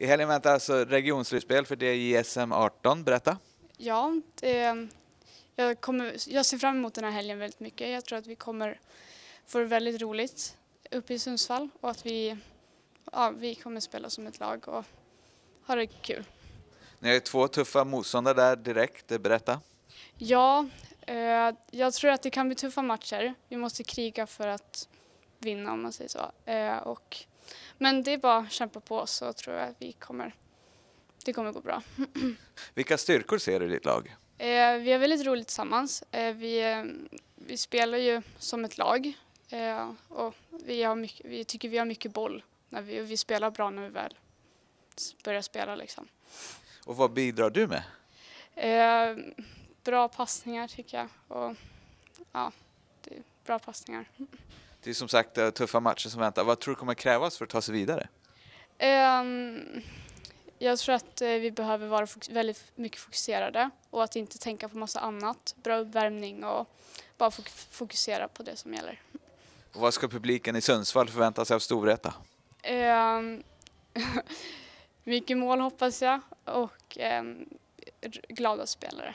I helgen väntar alltså regionslutspel för DJSM 18. Berätta. Ja, det, jag, kommer, jag ser fram emot den här helgen väldigt mycket. Jag tror att vi kommer få det väldigt roligt uppe i Sundsvall och att vi, ja, vi kommer spela som ett lag och ha det kul. Ni har ju två tuffa motståndare där direkt. Berätta. Ja, eh, jag tror att det kan bli tuffa matcher. Vi måste kriga för att vinna om man säger så. Eh, och, men det är bara att kämpa på så tror jag att vi kommer, det kommer gå bra. Vilka styrkor ser du i ditt lag? Eh, vi har väldigt roligt tillsammans. Eh, vi, vi spelar ju som ett lag och vi, har mycket, vi tycker vi har mycket boll. När vi, vi spelar bra när vi väl börjar spela. Liksom. Och vad bidrar du med? Eh, bra passningar tycker jag. Och, ja, bra passningar. Det är som sagt eh, tuffa matcher som väntar. Vad tror du kommer krävas för att ta sig vidare? Um, jag tror att eh, vi behöver vara väldigt mycket fokuserade och att inte tänka på massa annat. Bra uppvärmning och bara fokusera på det som gäller. Och vad ska publiken i Sundsvall förvänta sig av Storvreta? Um, mycket mål hoppas jag och um, glada spelare.